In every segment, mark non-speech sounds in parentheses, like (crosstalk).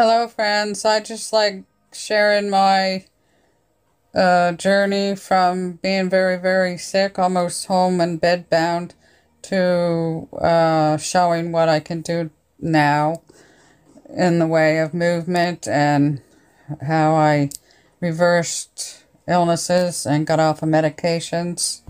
Hello, friends. I just like sharing my uh, journey from being very, very sick, almost home and bedbound, to uh, showing what I can do now in the way of movement and how I reversed illnesses and got off of medications.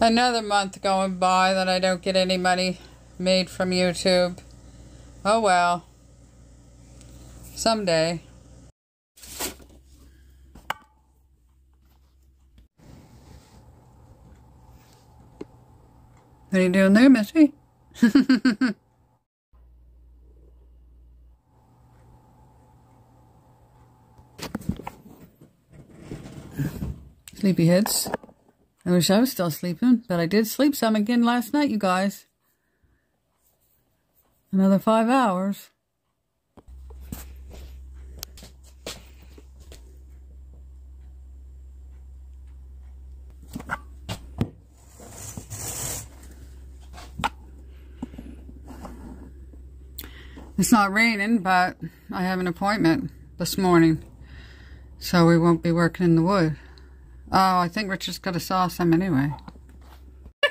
Another month going by that I don't get any money made from YouTube. Oh well. Someday. What are you doing there, Missy? (laughs) Sleepyheads. I wish I was still sleeping, but I did sleep some again last night, you guys. Another five hours. It's not raining, but I have an appointment this morning. So we won't be working in the wood. Oh, I think Richard's got to saw some anyway. (laughs)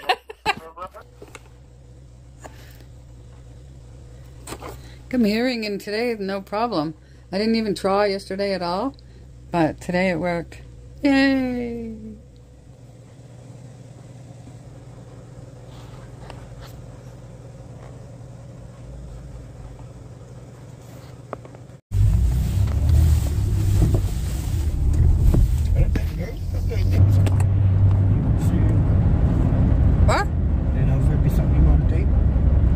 Come hearing in today, no problem. I didn't even try yesterday at all, but today it worked. Yay! What? You know, if it'd be something you want to do,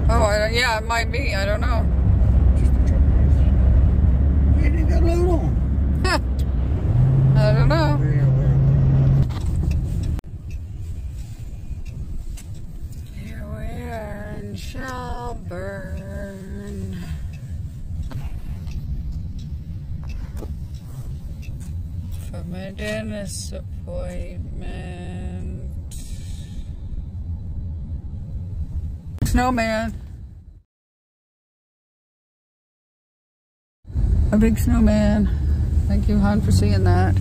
Oh, I, yeah, it might be. I don't know. just is, you ain't got load on. (laughs) I don't know. Here we are in Shelburne. For my dentist appointment. Snowman. A big snowman. Thank you, hon, for seeing that.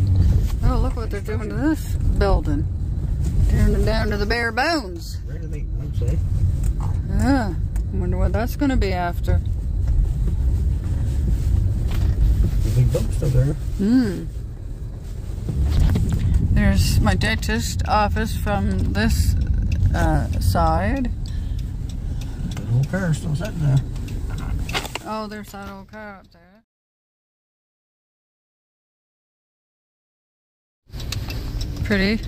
Oh, look what they're doing to this building. Tearing it down to the bare bones. where do they want to say? Yeah, I wonder what that's going to be after. The big boat's still there. Hmm. There's my dentist office from this uh, side. The old car's still sitting there. Oh, there's that old car up there. Pretty.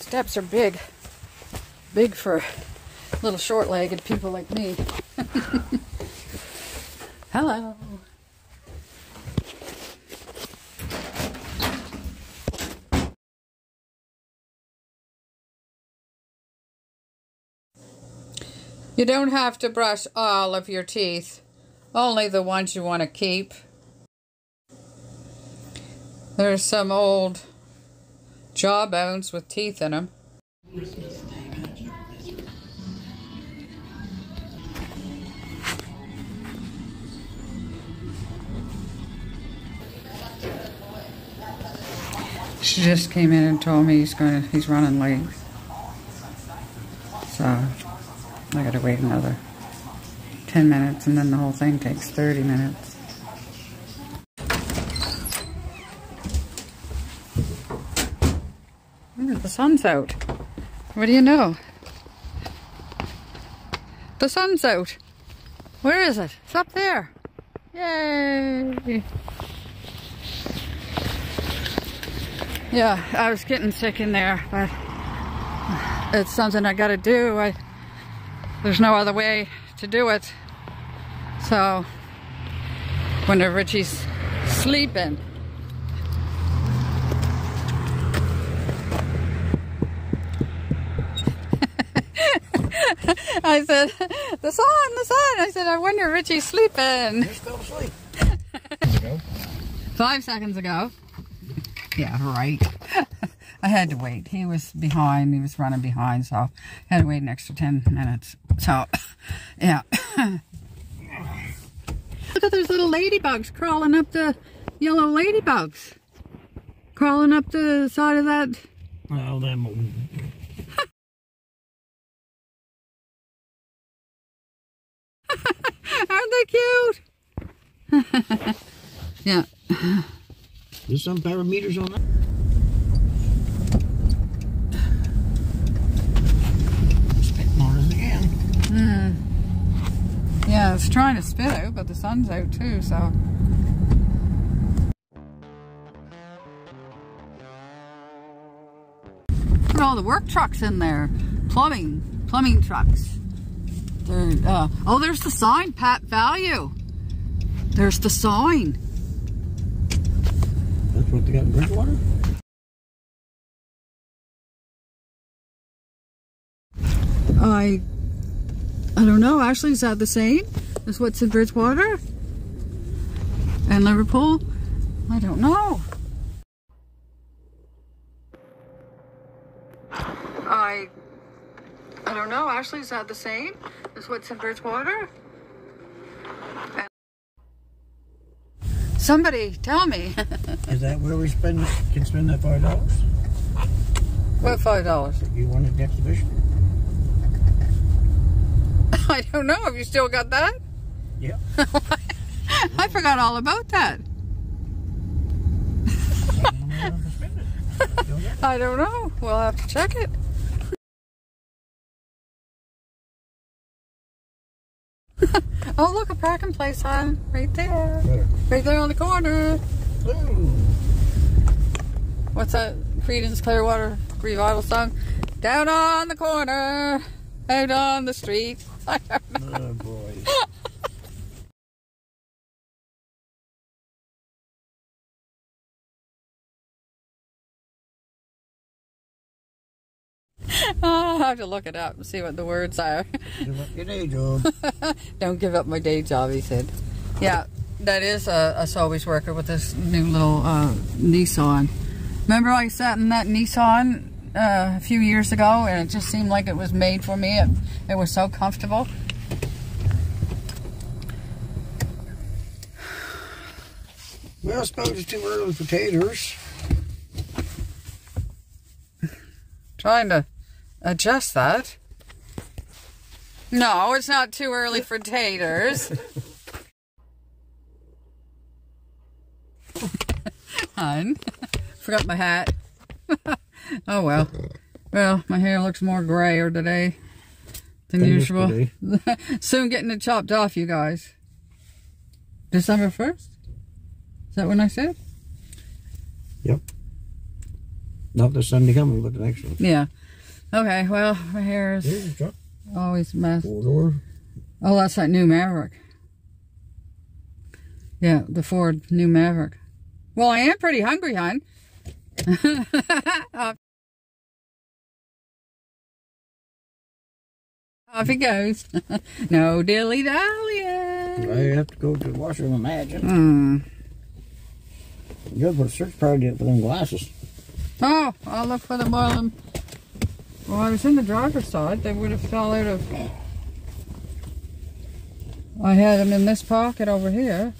Steps are big. Big for little short-legged people like me. (laughs) Hello. You don't have to brush all of your teeth, only the ones you want to keep. There's some old jawbones with teeth in them. She just came in and told me he's going to, he's running late. So I gotta wait another 10 minutes and then the whole thing takes 30 minutes. Ooh, the sun's out. What do you know? The sun's out. Where is it? It's up there. Yay! Yeah, I was getting sick in there, but it's something I gotta do. I, there's no other way to do it. So, when Richie's sleeping, (laughs) I said, the sun, the sun. I said, I wonder Richie's sleeping. Just fell asleep. (laughs) Five seconds ago. Yeah, right. (laughs) I had to wait. He was behind. He was running behind, so I had to wait an extra 10 minutes. So, (laughs) yeah. (laughs) Look at those little ladybugs crawling up the yellow ladybugs. Crawling up the side of that. Oh, them Aren't they cute? yeah. There's some parameters on that. Spitting on us again. Yeah, it's trying to spit out, but the sun's out too, so. Look at all the work trucks in there. Plumbing, plumbing trucks. There, uh, oh, there's the sign, Pet Valu. There's the sign. That's what they got in Bridgewater? I, I don't know. Actually, is that the same as what's in Bridgewater and Liverpool? I don't know. I, I don't know. Actually, is that the same as what's in Bridgewater? Somebody tell me. (laughs) Is that where we spend can spend that five dollars? what five dollars? You wanted the exhibition? (laughs) I don't know. Have you still got that? Yeah. (laughs) I forgot all about that. I don't know where to spend it. Don't get it. I don't know. We'll have to check it. (laughs) oh, look, a parking place on right there. Right there on the corner. Ooh. What's that Creedence Clearwater revival song? Down on the corner, out on the street. (laughs) I don't know. Oh boy. (laughs) (laughs) I'll have to look it up and see what the words are. Give up your day job. (laughs) Don't give up my day job, he said. Yeah, that is a, a Sobeys worker with this new little uh, Nissan. Remember I sat in that Nissan uh, a few years ago and it just seemed like it was made for me. It, it was so comfortable. Well, I suppose it's too early for taters. Trying to adjust that. No, it's not too early for taters. Hun, forgot my hat. (laughs) oh well. Well, my hair looks more grayer today than Than usual. (laughs) Soon getting it chopped off, you guys. December 1st? Is that when I said? Yep. Not this Sunday coming, but the next one. Yeah. Okay, well, my hair is the always a mess. Four door. Oh, that's that new Maverick. Yeah, the Ford new Maverick. Well, I am pretty hungry, hon. (laughs) Off- he goes. (laughs) no dilly dallying. I have to go to the washroom, imagine. Hmm. You gotta put a search party up for them glasses. Oh, I'll look for them while I'm. Well, I was in the driver's side. They would have fell out of. I had them in this pocket over here.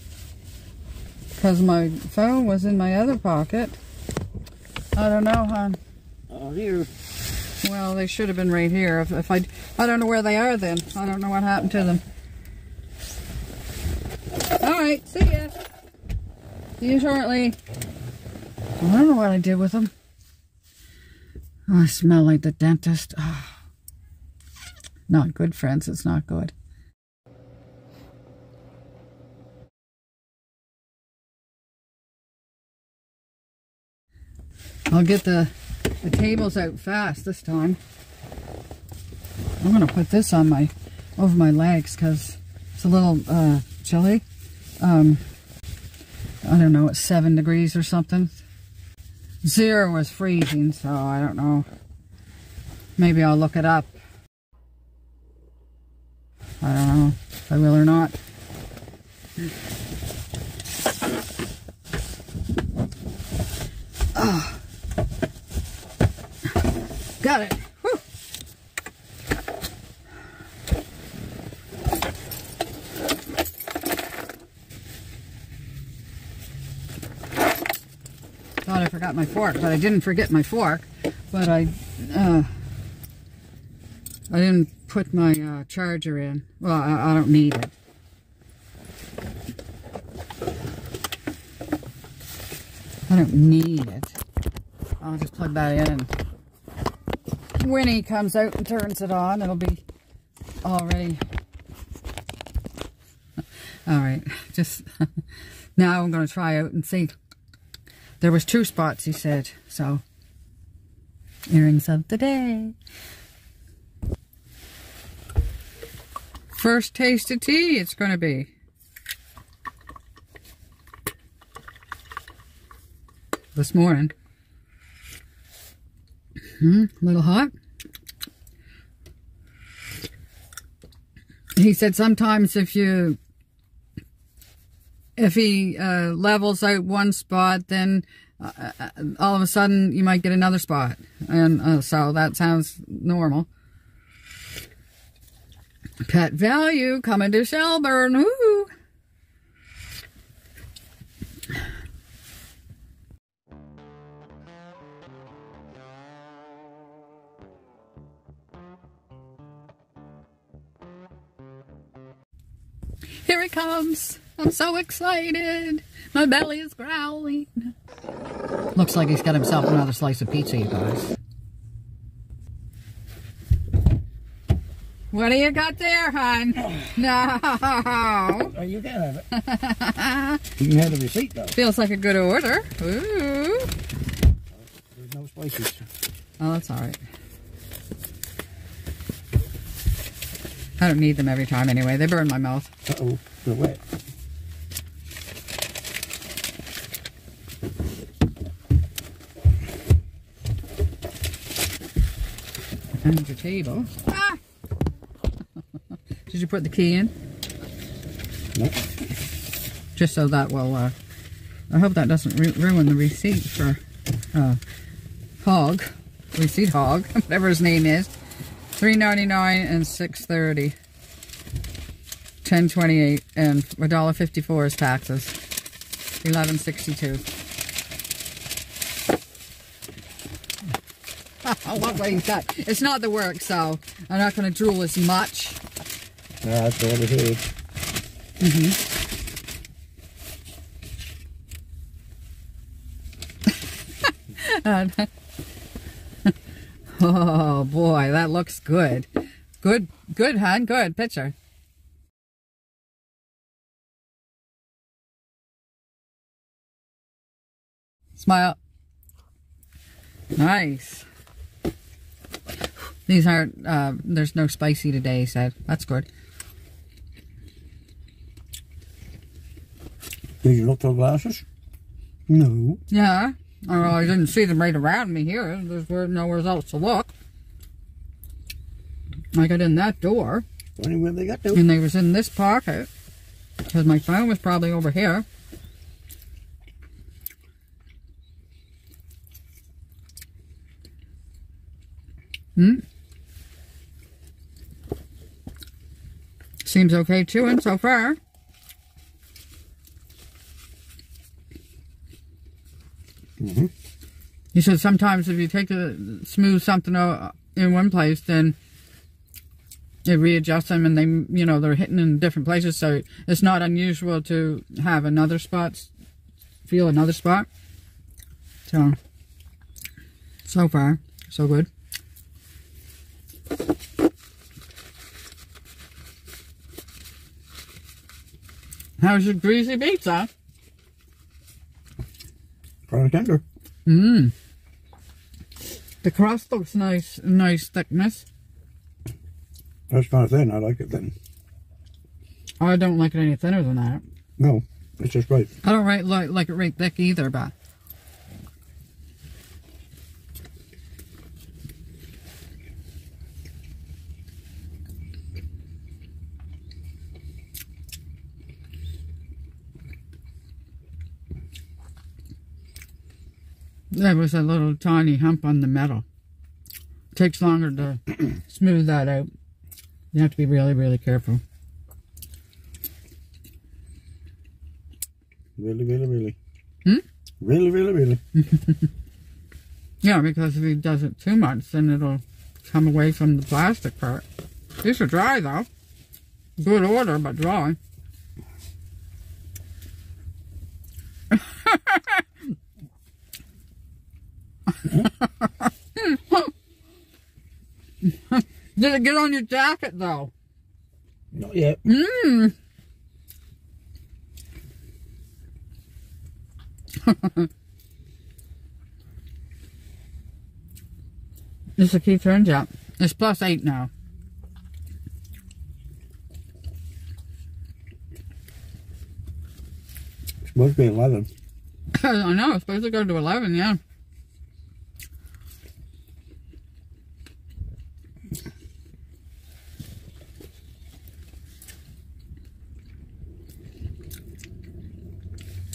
Because my phone was in my other pocket. I don't know, hon. Oh, here. Well, they should have been right here. If, if I, I don't know where they are then. I don't know what happened to them. All right, see ya. See you shortly. I don't know what I did with them. Oh, I smell like the dentist. Oh. Not good, friends. It's not good. I'll get the, the tables out fast this time. I'm going to put this on my, over my legs because it's a little uh, chilly. Um, I don't know, it's seven degrees or something. Zero was freezing, so I don't know. Maybe I'll look it up. I don't know if I will or not. Oh. Got it. Whew. Thought I forgot my fork, but I didn't forget my fork. But I, uh, I didn't put my uh, charger in. Well, I, I don't need it. I don't need it. I'll just plug that in. When he comes out and turns it on, it'll be already. All right, (laughs) just (laughs) now I'm going to try out and see. There was two spots, he said, so earrings of the day. First taste of tea it's going to be. This morning. Hmm, a little hot. He said sometimes if you if he uh, levels out one spot, then uh, uh, all of a sudden you might get another spot. And uh, so that sounds normal. Pet Valu coming to Shelburne. Here it comes. I'm so excited. My belly is growling. Looks like he's got himself another slice of pizza, you guys. What do you got there, hon? No. Oh, you can have it. you can have the receipt, though. Feels like a good order. Ooh. There's no spices. Oh, that's all right. I don't need them every time anyway. They burn my mouth. Uh-oh, they're wet. Your table. Ah! (laughs) Did you put the key in? Nope. Just so that will, uh, I hope that doesn't ru ruin the receipt for, uh, Hog. Receipt Hog, (laughs) whatever his name is. Three ninety nine and six thirty. Ten twenty eight and a dollar fifty four is taxes. Eleven sixty two. Look what he's got. It's not the work, so I'm not going to drool as much. That's all it is. Mm-hmm. (laughs) oh boy, that looks good. Good, good, hon. Good picture. Smile. Nice. These aren't, uh, there's no spicy today, said. That's good. Did you look for glasses? No. Yeah. Oh, I didn't see them right around me here. There's nowhere else to look. I got in that door, Anywhere they got to. and they was in this pocket. Because my phone was probably over here. Hmm. Seems okay chewing so far. Mhm. He said sometimes if you take a smooth something in one place, then it readjusts them, and they, you know, they're hitting in different places. So it's not unusual to have another spot, feel another spot. So, so far, so good. How's your greasy pizza? Kind of tender. Mmm. The crust looks nice, nice thickness. That's kind of thin. I like it thin. I don't like it any thinner than that. No, it's just right. I don't right, like, like it right thick either, but. There was a little tiny hump on the metal. takes longer to (clears throat) smooth that out. You have to be really, really careful. Really, really, really. Hmm? Really, really, really. (laughs) Yeah, because if he does it too much, then it'll come away from the plastic part. These are dry though. Good order, but dry. Hmm. (laughs) Did it get on your jacket though? Not yet. Mmm. (laughs) this is a key turns out. It's plus eight now. It's supposed to be 11. (laughs) I know, it's supposed to go to 11, yeah.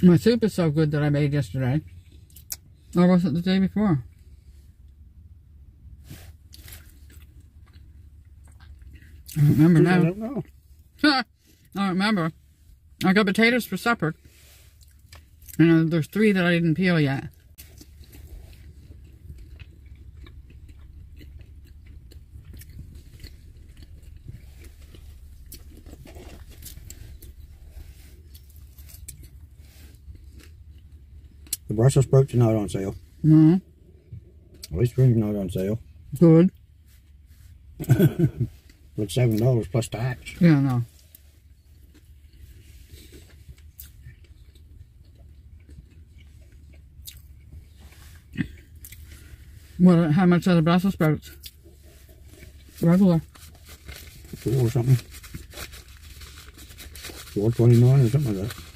My soup is so good that I made yesterday. Or was it the day before? I don't remember I now. don't know. (laughs) I don't remember. I got potatoes for supper. And uh, there's three that I didn't peel yet. The Brussels sprouts are not on sale. Mm-hmm. No, Oyster's not on sale. good. (laughs) But $7 plus tax. Yeah, no. What? Uh, how much are the Brussels sprouts? Regular. Four or something. Four twenty nine or something like that.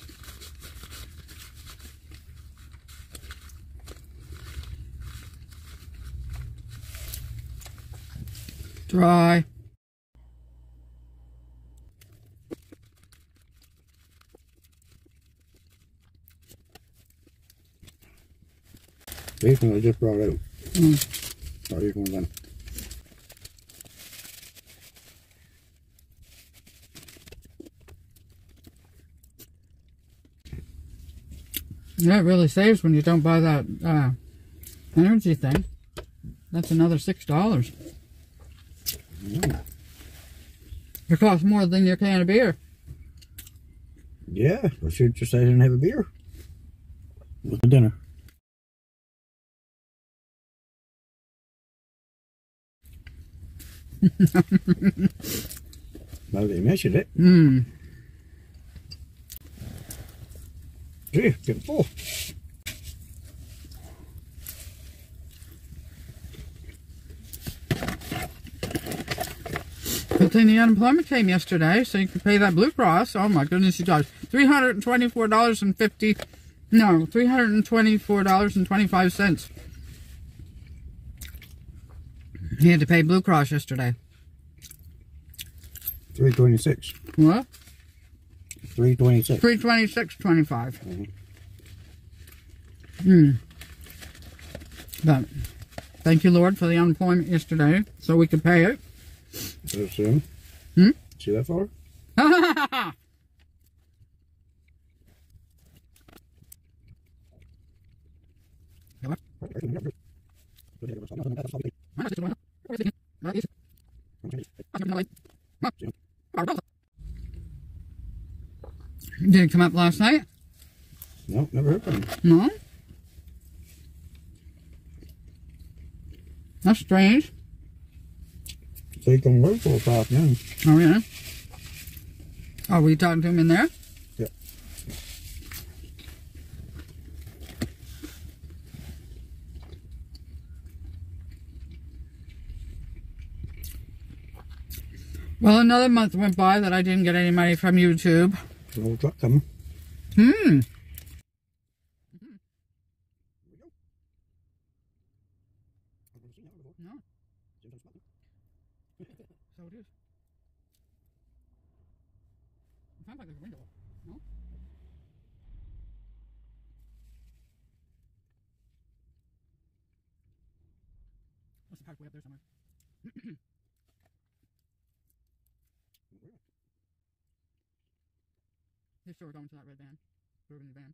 Try. This one I just brought out. Mm. Oh. That really saves when you don't buy that uh, energy thing. That's another $6. It costs more than your can of beer. Yeah, I should just say I didn't have a beer. With the dinner. now they mentioned it. Mmm. Gee, getting full. Thing the unemployment came yesterday, so you could pay that Blue Cross. Oh my goodness, you guys. Three hundred and twenty-four dollars and fifty no, three hundred and twenty-four dollars and twenty-five cents. He had to pay Blue Cross yesterday. Three twenty six. What? Three twenty six. Three twenty-six twenty-five. Hmm. But thank you, Lord, for the unemployment yesterday, so we could pay it. I assume. Hmm? See that far? Did it come up last night? No, never heard from him. No. That's strange. They can work for a while, yeah. Oh, yeah? Are we talking to him in there? Yeah. Well, another month went by that I didn't get any money from YouTube. Well, we'll Hmm. He's sure going to that red van. Burgundy van.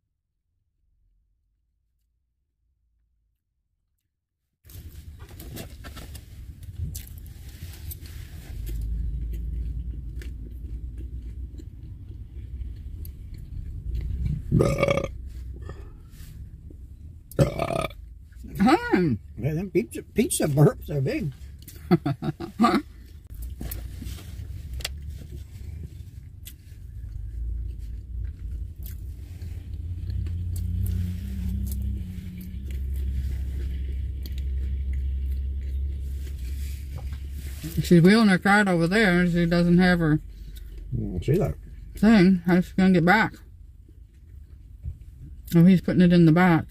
Hmm. Yeah, them pizza, pizza burps are big. (laughs) She's wheeling her cart over there and she doesn't have her Mm, See that? thing. How's she gonna get back? Oh, he's putting it in the back.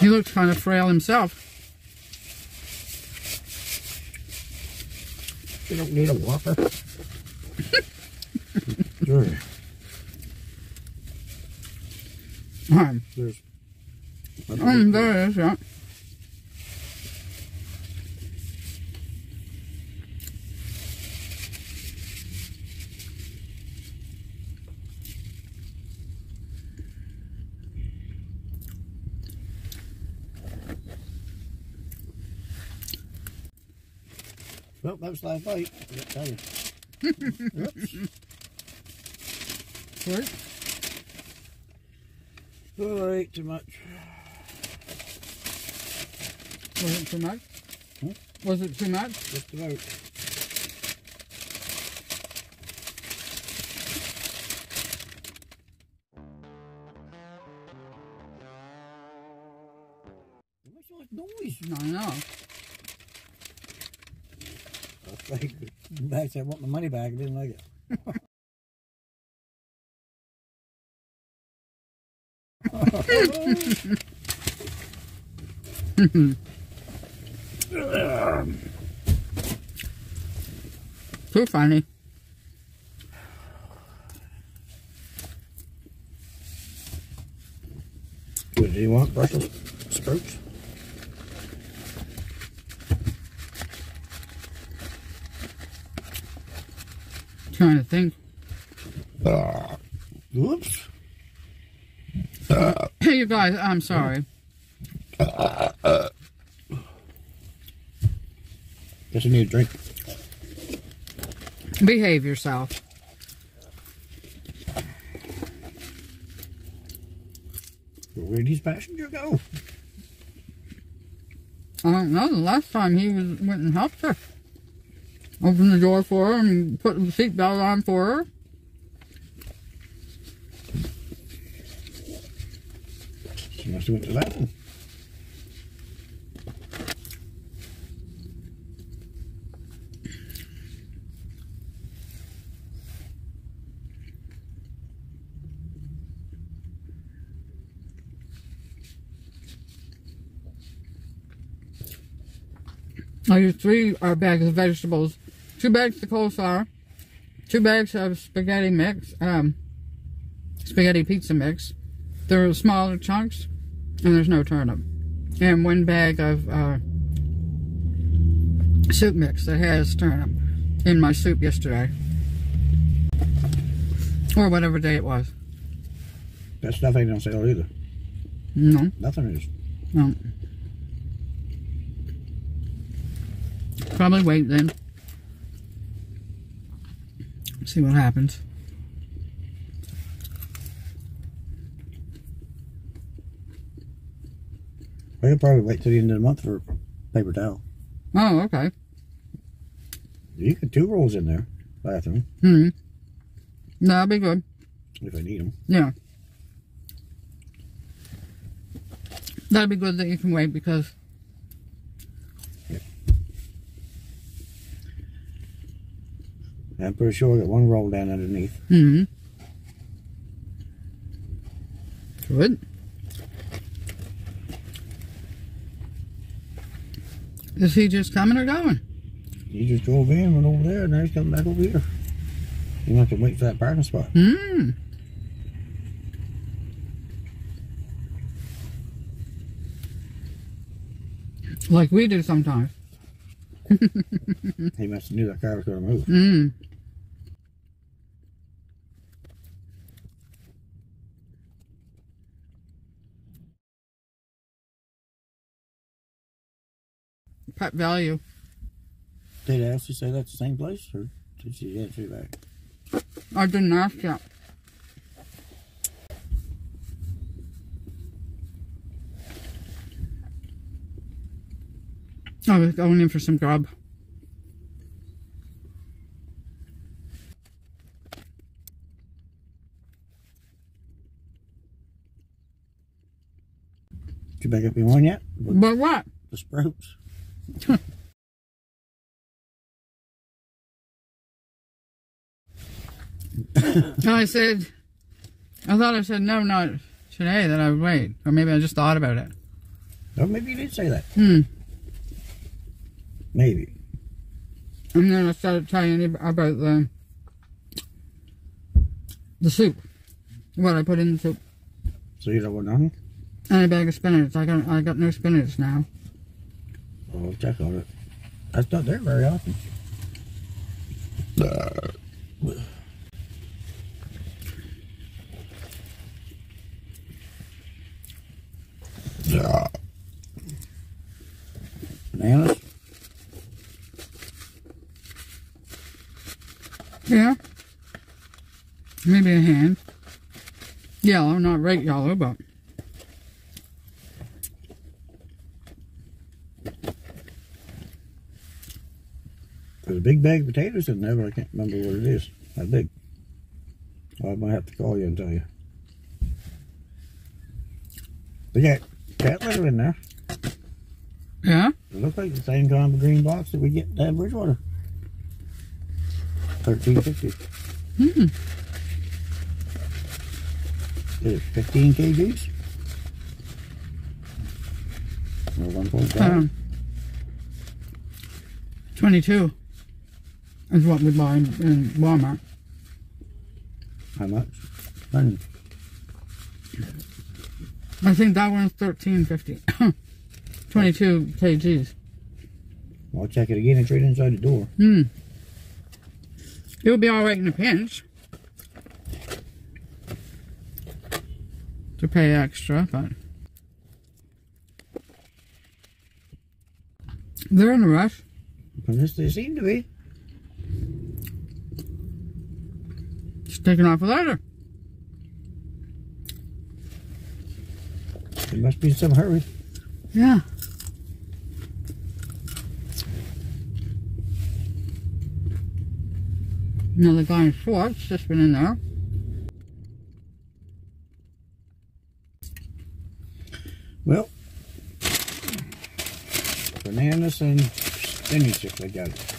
He looks kind of frail himself. You don't need a walker. (laughs) sure. Um, There's. um, there it is, yeah. Well, that was last night. I tell you. (laughs) Oops. Right. Oh, I ate too much. Was it too much? Hmm? Was it too much? Just about. What's all that noise? I know. That's like, back I want my money back. I didn't like it. (laughs) (laughs) Too funny. What do you want? Brussels sprouts? Trying to think. Ah, whoops. Hey, you guys, I'm sorry. Guess I need a drink. Behave yourself. Where'd these passenger go? I don't know. The last time he was went and helped her, opened the door for her and put the seatbelt on for her. She must have went to that one. I use three uh, bags of vegetables, two bags of coleslaw, two bags of spaghetti mix, um, spaghetti pizza mix. They're smaller chunks, and there's no turnip, and one bag of uh, soup mix that has turnip in my soup yesterday, or whatever day it was. That stuff ain't on sale either. No, Nothing is. no. Probably wait then. See what happens. Well, probably wait till the end of the month for paper towel. Oh, okay. You can two rolls in there, bathroom, Hmm. That'll be good. if I need them. Yeah. That'd be good that you can wait because I'm pretty sure I got one roll down underneath. hmm Good. Is he just coming or going? He just drove in, went over there, and now he's coming back over here. You have to wait for that parking spot. Hmm. Like we do sometimes. (laughs) He must have knew that car was going to move. Mm. Value. Did Elsie say that's the same place, or did she answer you back? I didn't ask yet. I was going in for some grub. Did you back up your one yet? But what? the sprouts. I said, I thought I said no, not today, that I would wait. Or maybe I just thought about it. Oh, maybe you did say that. Hmm. Maybe. And then I started telling you about the the soup. What I put in the soup. So you don't want nothing? And a bag of spinach. I got I got no spinach now. I'll check on it. That's not there very often. Bananas? Yeah. Maybe a hand. Yellow, not right yellow, but There's a big bag of potatoes in there, but I can't remember what it is. How big? I might have to call you and tell you. But yeah, cat litter in there. yeah. It looks like the same kind of green box that we get down Bridgewater. Thirteen fifty. Hmm. Is it fifteen kgs? Or one point five? Um, Twenty-two is what we buy in, in Walmart. How much? One. I think that one's thirteen fifty. (coughs) Twenty-two kgs. I'll check it again. It's right inside the door. Hmm. It'll be all right in a pinch. To pay extra, but they're in a rush. But this they seem to be. Taking off without her. There must be in some hurry. Yeah. Another guy in shorts just been in there. Well, bananas and spinach if they got it.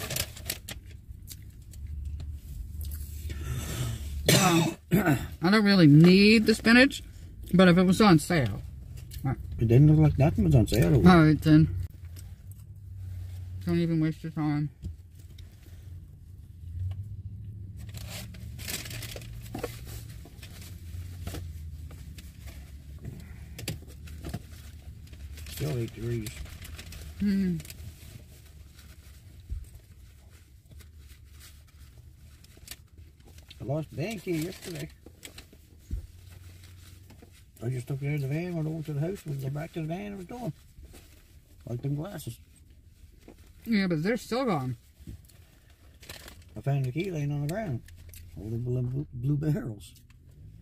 I don't really need the spinach, but if it was on sale, It didn't look like nothing was on sale. all right then. Don't even waste your time. Still eight degrees. Hmm. I lost key yesterday. I just took it out of the van, went over to the house, and go back to the van, and it was gone. Like them glasses. Yeah, but they're still gone. I found the key laying on the ground. All the blue, blue barrels.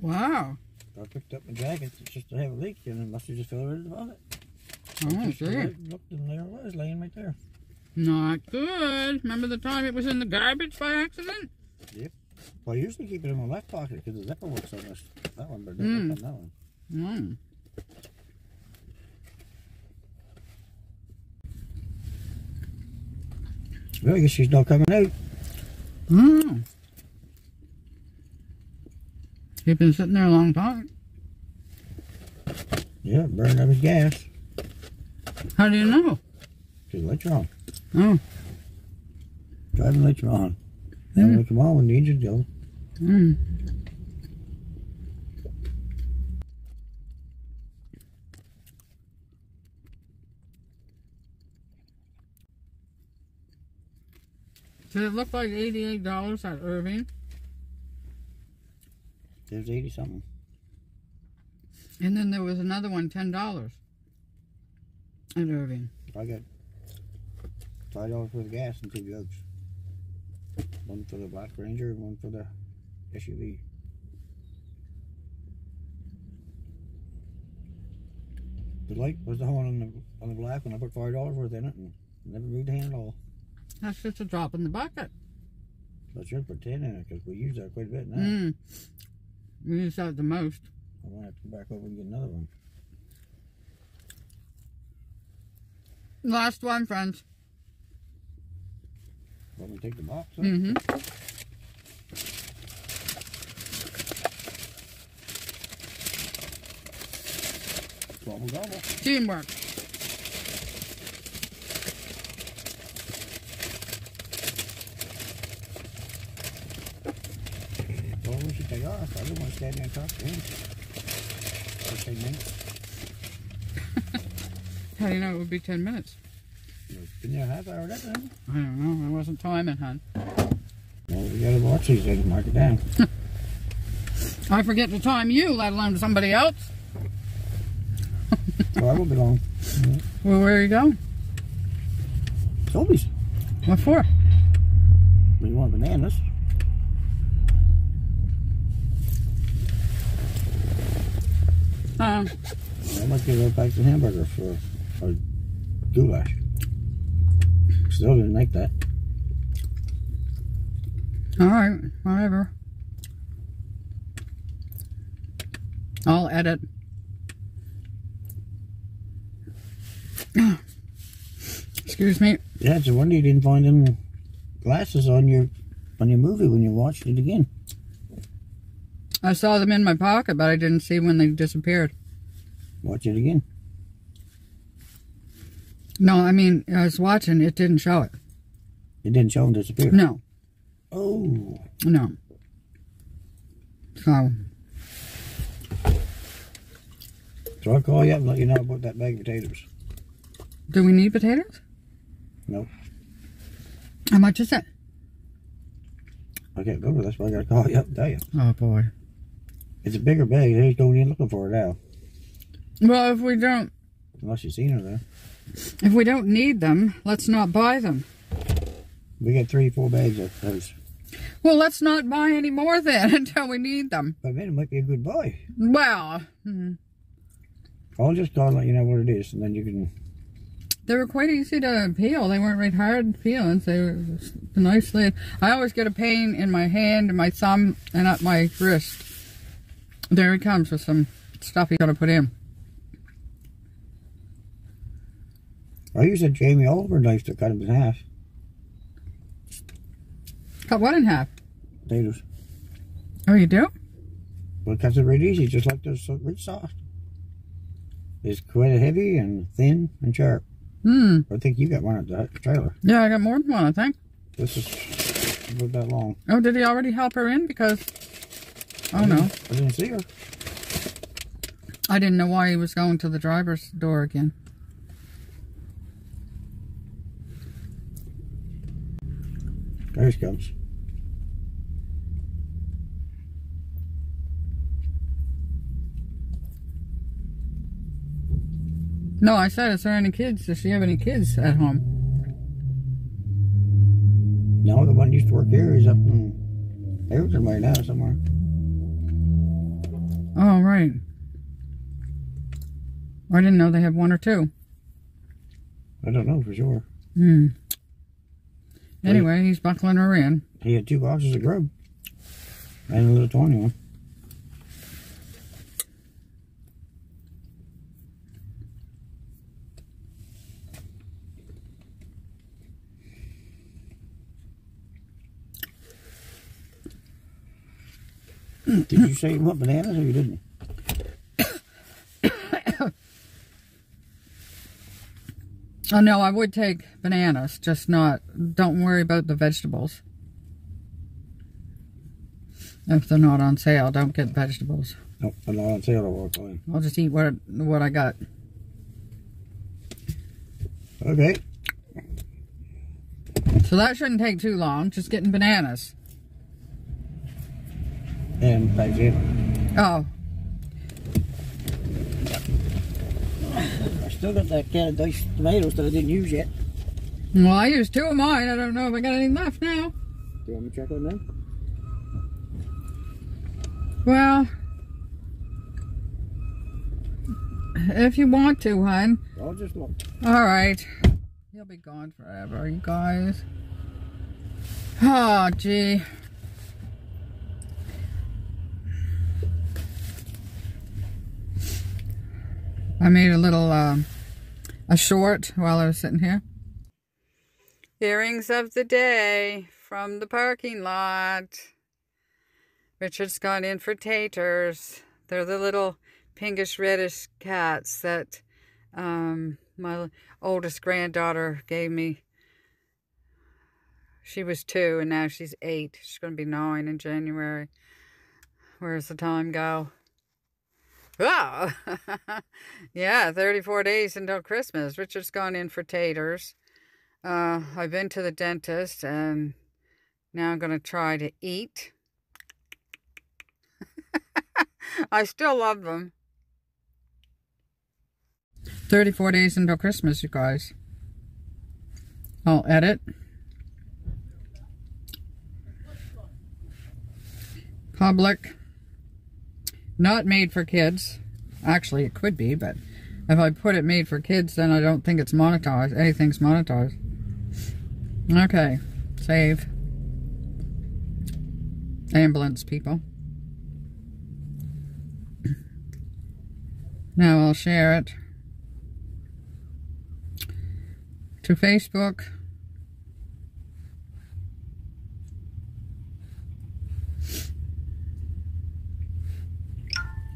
Wow. I picked up my jacket, just to have a leak, and it must have just fell right above it. Oh, see. Looked, and there it was, laying right there. Not good. Remember the time it was in the garbage by accident? Yep. Well, I usually keep it in my left pocket because the zipper works on this. That one, but it Mm. on that one. Mmm. Well, I guess she's not coming out. Mmm. he's been sitting there a long time. Yeah, burned up his gas. How do you know? Because your on. Oh. Driving later on. Then mm. we come on when the engine goes. Mm. Did it look like eighty-eight dollars at Irving? There's 80 something. And then there was another one, ten dollars. At Irving. I got five dollars for the gas and two jugs. One for the Black Ranger and one for the SUV. The light was the one on the on the black one. I put five dollars worth in it and never moved a hand at all. That's just a drop in the bucket. So I should put ten in it because we use that quite a bit now. Mm. We use that the most. I might have to go back over and get another one. Last one, friends. Want me take the box? out? Mm-hmm. Gobble gobble. Teamwork. Well, we should take off. I don't want to stand and talk to him. For ten minutes. How do you know it would be ten minutes? It's been there a half hour, that time. I don't know. I wasn't timing, hon. Well, we gotta watch these things, mark it down. (laughs) I forget to time you, let alone somebody else. well, I won't be long. Well, where are you going? Sobeys. What for? We want bananas. Uh, I might get a back to hamburger for a goulash. Still didn't like that. all right, whatever. I'll edit. (sighs) Excuse me. Yeah, it's a wonder you didn't find them glasses on your on your movie when you watched it again. I saw them in my pocket, but I didn't see when they disappeared. Watch it again. No, I mean, I was watching, it didn't show it. It didn't show them disappear. No, Oh, no. So, so I'll call you up and let you know about that bag of potatoes. do we need potatoes? No, How much is it? I can't go with this, but I gotta call you up and tell you. Oh, boy. It's a bigger bag. They just don't even looking for it now. Well, if we don't, Unless you've seen her there. if we don't need them, let's not buy them. We got three, four bags of those. Well, let's not buy any more then (laughs) until we need them. But man, it might be a good buy. Well, hmm, I'll just call and let you know what it is, and then you can. they were quite easy to peel. They weren't right hard peelings. They were nicely. I always get a pain in my hand and my thumb and at my wrist. There he comes with some stuff he's gonna put in. I use a Jamie Oliver knife to cut them in half. Cut what in half? Potatoes. Oh, you do? Well, it cuts it right easy, just like those so rich soft. It's quite heavy and thin and sharp. Hmm. I think you got one at the trailer. Yeah, I got more than one, I think. This is about that long. Oh, did he already help her in? Because. Oh no, I didn't see her. I didn't know why he was going to the driver's door again. There she comes. No, I said, is there any kids? Does she have any kids at home? No, the one used to work here. He's up in Everton right now somewhere. Oh, right. I didn't know they had one or two. I don't know for sure. Hmm. Anyway, he's buckling her in. He had two boxes of grub and a little tiny one. Did you say you want bananas or you didn't? (coughs) Oh no, I would take bananas, just not. Don't worry about the vegetables. If they're not on sale, don't get vegetables. No, I'm not on sale. I'll walk fine. I'll just eat what what I got. Okay. So that shouldn't take too long. Just getting bananas. And that's it. Oh, I still got that can of diced tomatoes that I didn't use yet. well, I used two of mine. I don't know if I got any left now. Do you want me to check on them? Well, if you want to, hon. I'll just look. All right. He'll be gone forever, you guys. Oh, gee. I made a little, um, a short while I was sitting here. Earrings of the day from the parking lot. Richard's gone in for taters. They're the little pinkish reddish cats that um, my oldest granddaughter gave me. She was two and now she's eight. She's going to be nine in January. Where's the time go? Oh, (laughs) yeah, 34 days until Christmas. Richard's gone in for taters. Uh, I've been to the dentist and now I'm going to try to eat. (laughs) I still love them. 34 days until Christmas, you guys. I'll edit. Public. Not made for kids. Actually, it could be, but if I put it made for kids, then I don't think it's monetized. Anything's monetized. Okay. Save. Ambulance people. Now I'll share it to Facebook.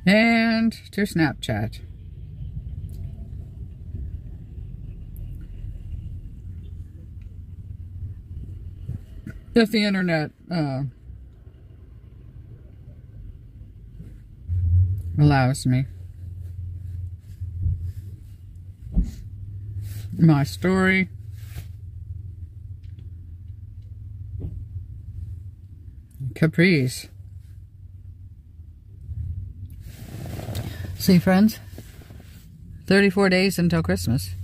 And to Snapchat. If the internet uh, allows me. My story. Caprice. See, friends? 34 days until Christmas.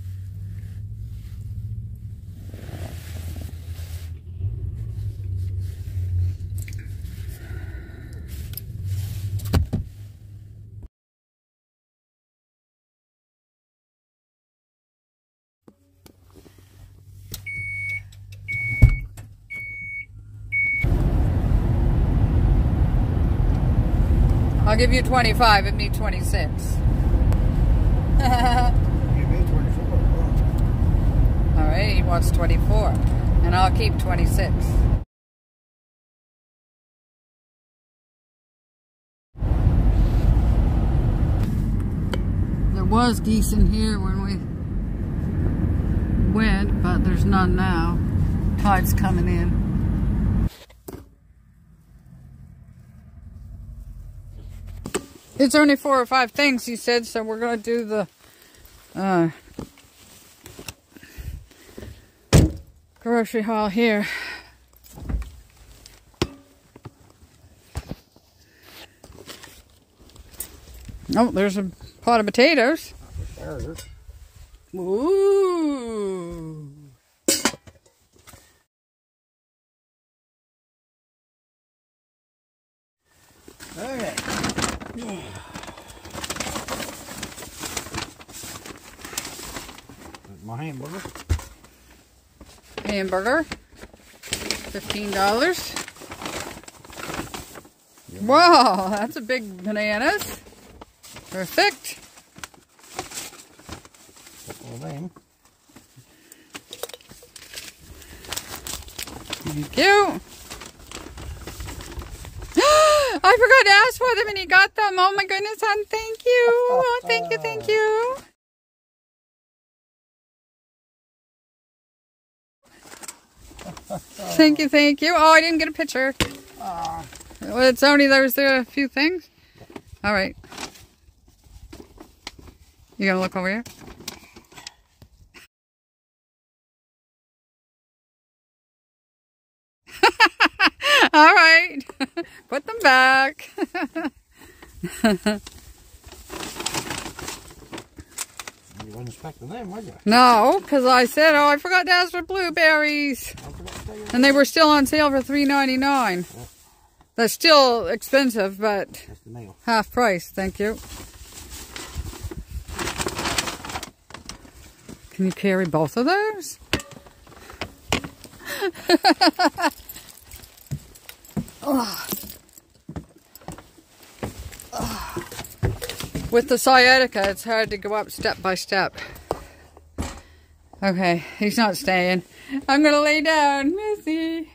Give you 25 and me 26. Give me 24. All right, he wants 24. And I'll keep 26. There was geese in here when we went, but there's none now. Tide's coming in. It's only four or five things, he said, so we're going to do the uh, grocery haul here. Oh, there's a pot of potatoes. There it is. Ooh. Okay. That's my hamburger. Hamburger. Fifteen dollars. Wow, that's a big bananas. Perfect. Couple of them. Thank you. (gasps) I forgot to ask for them and he got them. Oh my goodness, hon. Thank you. Oh, thank you, thank you. Thank you, thank you. Oh, I didn't get a picture. Well, it's only there's a few things. All right. You gonna look over here? (laughs) All right. (laughs) Put them back. (laughs) you weren't expecting them, were you? no, because I said, oh, I forgot to ask for blueberries. I forgot to tell you. And they were still on sale for three ninety nine. That's still expensive, but That's the mail. half price. Thank you. Can you carry both of those? Oh. (laughs) Oh. With the sciatica, it's hard to go up step by step. Okay, he's not staying. I'm gonna lay down, Missy.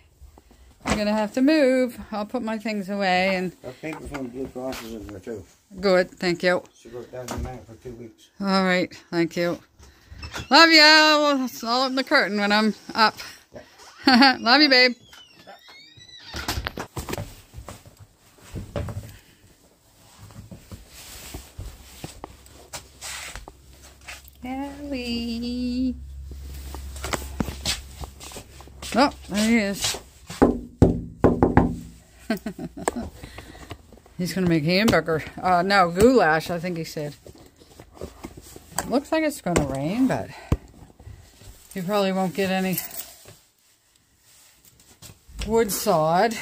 I'm gonna have to move. I'll put my things away and That paper from Blue Cross is in there too. good. Thank you. She wrote down the amount for two weeks. All right, thank you. Love you. I'll I'll open the curtain when I'm up. (laughs) Love you, babe. Ellie. Oh, there he is. (laughs) He's gonna make hamburger. Uh, no, goulash, I think he said. Looks like it's gonna rain, but you probably won't get any wood sawed.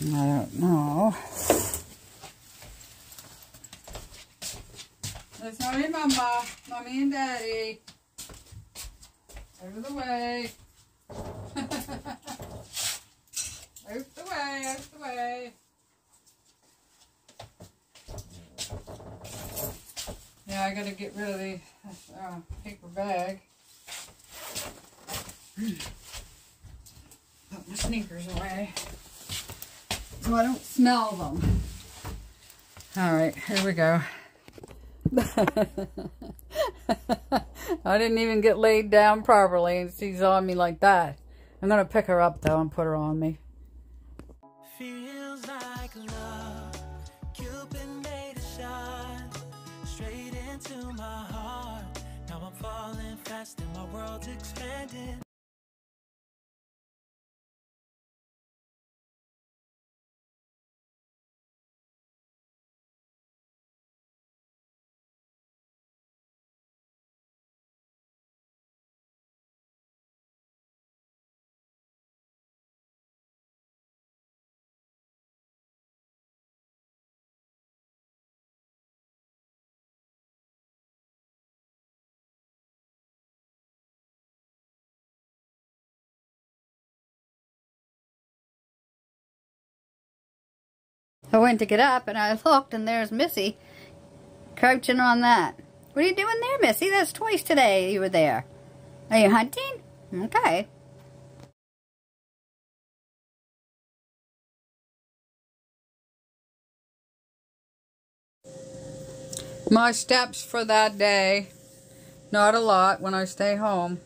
I don't know. Not me, Mama. Mommy and Daddy. Out of the way. (laughs) out the way, out the way. Yeah, I gotta get rid of the uh, paper bag. (sighs) Put my sneakers away so I don't smell them. All right, here we go. (laughs) I didn't even get laid down properly and she's on me like that. I'm gonna pick her up though and put her on me. I went to get up and I looked and there's Missy crouching on that. What are you doing there, Missy? That's twice today you were there. Are you hunting? Okay. My steps for that day, not a lot when I stay home.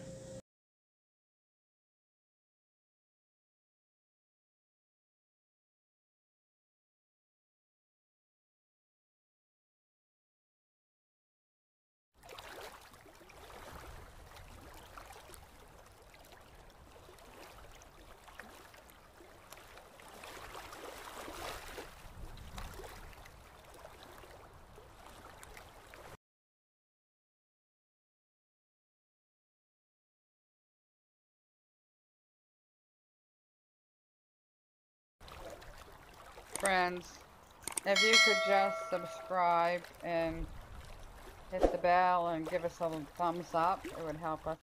Friends, if you could just subscribe and hit the bell and give us a thumbs up, it would help us.